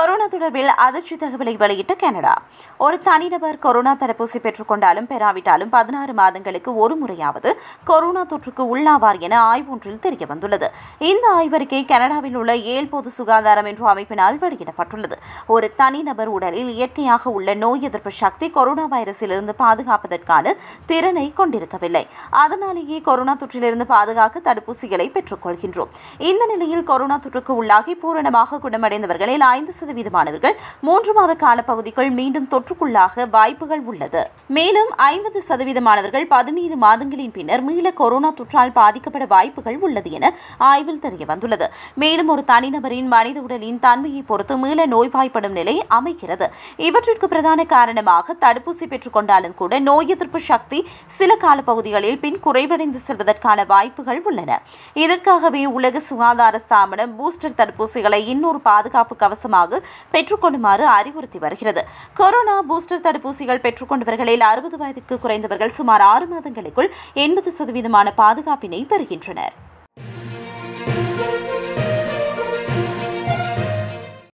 Corona தொடர்பில் அதிர்ச்சி தகவலை வெளியிட்ட கனடா. ஒரு தனிநபர் கொரோனா தடுப்பூசி பெற்றுக்கொண்டாலும் பெறாவிட்டாலும் பதினாறு மாதங்களுக்கு ஒரு முறையாவது கொரோனா தொற்றுக்கு உள்ளாவார் என ஆய்வொன்றில் தெரிய வந்துள்ளது இந்த ஆய்வறிக்கை கனடாவில் உள்ள ஏல் பொது சுகாதாரம் என்ற அமைப்பினால் வெளியிடப்பட்டுள்ளது. ஒரு தனிநபர் உடலில் இயற்கையாக உள்ள நோய் எதிர்ப்பு சக்தி கொரோனா வைரஸிலிருந்து பாதுகாப்பதற்கான திறனை கொண்டிருக்கவில்லை. அதனாலேயே கொரோனா தொற்றிலிருந்து பாதுகாக்க தடுப்பூசிகளை பெற்றுக்கொள்கின்றோம். இந்த நிலையில் கொரோனா தொற்றுக்கு உள்ளாகி பூரணமாக குணமடைந்தவர்களில் ஐந்து சதவீதமானவர்கள் மூன்று மாத காலப்பகுதிக்குள் மீண்டும் தொற்றுக்குள்ளாக வாய்ப்புகள் உள்ளது. மேலும் ஐம்பது சதவீதமானவர்கள் பதினைந்து மாதங்களின் பின்னர் மீள கொரோனா தொற்றால் பாதிக்கப்பட வாய்ப்புகள் உள்ளது என ஆய்வில் தெரிய வந்துள்ளது மேலும் ஒரு தனிநபரின் மனித உடலின் தன்மையை பொறுத்து மீள நோய்வாய்ப்படும் நிலை அமைகிறது. இவற்றிற்கு பிரதான காரணமாக தடுப்பூசி பெற்றுக்கொண்டாலும் கூட நோய் எதிர்ப்பு சக்தி சில காலப்பகுதிகளில் பின் குறைவடைந்து செல்வதற்கான வாய்ப்புகள் உள்ளன. இதற்காகவே உலக சுகாதார ஸ்தாபனம் பூஸ்டர் தடுப்பூசிகளை இன்னொரு பாதுகாப்பு கவசமாக பெற்றுக்கொள்ளுமாறு அறிவுறுத்தி வருகிறது. கொரோனா பூஸ்டர் தடுப்பூசிகள் பெற்றுக்கொண்டவர்களில் அறுபது வயதுக்கு குறைந்தவர்கள் சுமார் ஆறு மாதங்களுக்குள் எண்பது சதவீதமான பாதுகாப்பினை பெறுகின்றனர்.